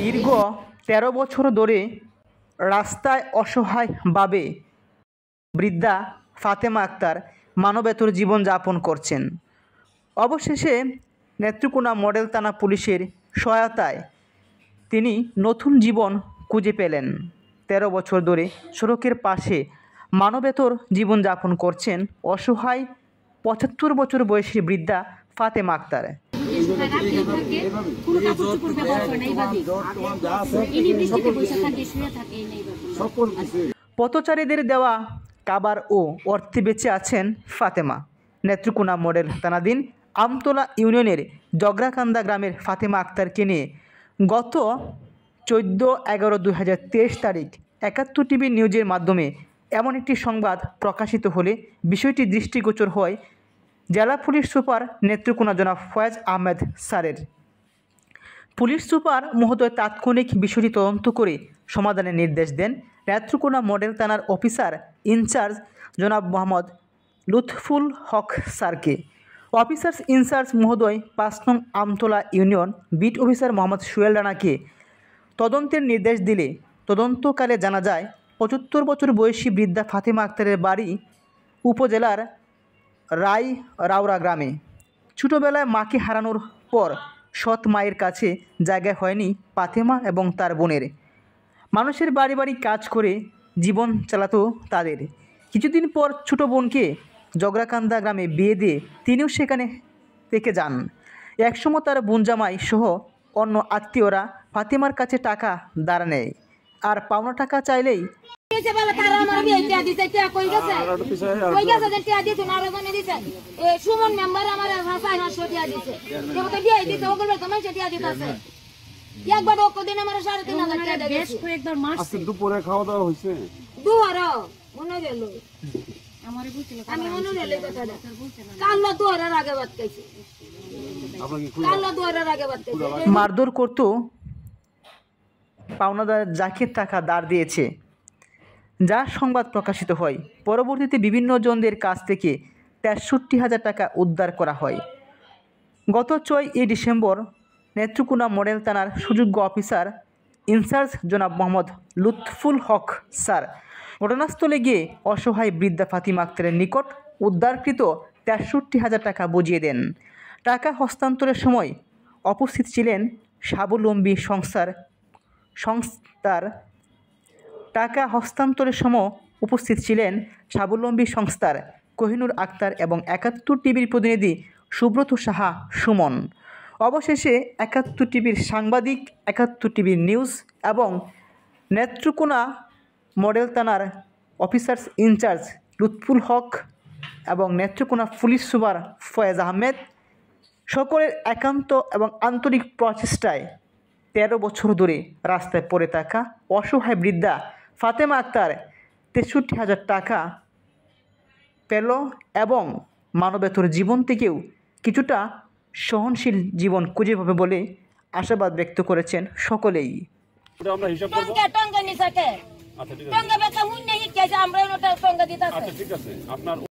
দীর্ঘ তেরো বছর ধরে রাস্তায় অসহায়ভাবে বৃদ্ধা ফাতেমা আক্তার মানবেতর জীবনযাপন করছেন। অবশেষে নেত্রকোনা মডেল থানা পুলিশের সহায়তায় তিনি নতুন জীবন খুঁজে পেলেন। তেরো বছর ধরে সড়কের পাশে মানবেতর জীবনযাপন করছেন অসহায় পঁচাত্তর বছর বয়সী বৃদ্ধা ফাতেমা আক্তার। কোনো কাপড় চোপড় ব্যবহার করে না এইভাবে। ইনি বৃষ্টিতে বসে থাকে শুয়ে থাকে এইভাবে পথচারীদের দেওয়া কাবার ও অর্থে বেঁচে আছেন ফাতেমা। নেত্রকোনা মডেল তানাদিন আমতলা ইউনিয়নের জগরাকান্দা গ্রামের ফাতেমা আক্তারকে নিয়ে গত চোদ্দ এগারো দু হাজার তেইশ তারিখ একাত্তর টিভি নিউজের মাধ্যমে এমন একটি সংবাদ প্রকাশিত হলে বিষয়টি দৃষ্টিগোচর হয় জেলা পুলিশ সুপার নেত্রকোনা জনাব ফয়েজ আহমেদ স্যারের। পুলিশ সুপার মহোদয় তাৎক্ষণিক বিষয়টি তদন্ত করে সমাধানের নির্দেশ দেন নেত্রকোনা মডেল থানার অফিসার ইনচার্জ জনাব মোহাম্মদ লুৎফুল হক স্যারকে। অফিসার্স ইনচার্জ মহোদয় পাঁচ নং Amtala union beat officer Mohammad Suel রানাকে তদন্তের নির্দেশ দিলে তদন্তকালে জানা যায়, পঁচাত্তর বছর বয়সী বৃদ্ধা ফাতেমা আক্তারের বাড়ি উপজেলার রাই রাওরা গ্রামে। ছোটোবেলায় মাকে হারানোর পর সৎ মায়ের কাছে জায়গা হয়নি পাতেমা এবং তার বোনের। মানুষের বাড়ি বাড়ি কাজ করে জীবন চালাতো তাদের। কিছুদিন পর ছোট বোনকে জগরাকান্দা গ্রামে বিয়ে দিয়ে তিনিও সেখানে থেকে যান। একসময় তার বোন জামাই সহ অন্য আত্মীয়রা ফাতেমার কাছে টাকা দাঁড়া নেয়। আর পাওনা টাকা চাইলেই দিয়েছে বাবা তারা আমার বিয়ে টিয়া দিছে টিয়া কই গেছে? কই গেছে যে টিয়া দিছে না দিছে? এ সুমন মেম্বার আমার হাসাই না টিয়া দিছে। তো বিয়ে দিছে ওগুলো টিয়া দিতেছে। একবার দিন আমার সাড়ে তিন হাজার টিয়া দিয়েছে কয়েকবার মাস আজকে দুপুরে খাওয়া দাওয়া হয়েছে দুয়ার মনে গেল আমারে বলছিল আমি মনে গেল কথাটা। কাল্লা দুয়ারের আগে বাদ খাইছি আপনাকে দুয়ারের আগে বাদ খাইছি মারধর করত পাওনাদার যাকে টাকা দাঁড় দিয়েছে। যার সংবাদ প্রকাশিত হয়, পরবর্তীতে বিভিন্ন জনদের কাছ থেকে তেষট্টি হাজার টাকা উদ্ধার করা হয়। গত ছয় এ ডিসেম্বর নেত্রকোনা মডেল থানার সুযোগ্য অফিসার ইনচার্জ জনাব মোহাম্মদ লুৎফুল হক স্যার ঘটনাস্থলে গিয়ে অসহায় বৃদ্ধা ফাতিমা আক্তারের নিকট উদ্ধারকৃত তেষট্টি হাজার টাকা বুঝিয়ে দেন। টাকা হস্তান্তরের সময় উপস্থিত ছিলেন স্বাবলম্বী সংস্থার সংস্থার টাকা হস্তান্তরের সময় উপস্থিত ছিলেন স্বাবলম্বী সংস্থার কোহিনুর আক্তার এবং একাত্তর টিভির প্রতিনিধি সুব্রত সাহা সুমন। অবশেষে একাত্তর টিভির সাংবাদিক, একাত্তর টিভির নিউজ এবং নেত্রকোনা মডেল থানার officers in charge Lutful Haque এবং নেত্রকোনা পুলিশ সুপার ফয়েজ আহমেদ সকলের একান্ত এবং আন্তরিক প্রচেষ্টায় তেরো বছর ধরে রাস্তায় পড়ে থাকা অসহায় বৃদ্ধা ফাতেমা আক্তার তেষট্টি হাজার টাকা পেল এবং মানবেতর জীবন থেকেও কিছুটা সহনশীল জীবন খুঁজে পাবে বলে আশাবাদ ব্যক্ত করেছেন সকলেই। আমরা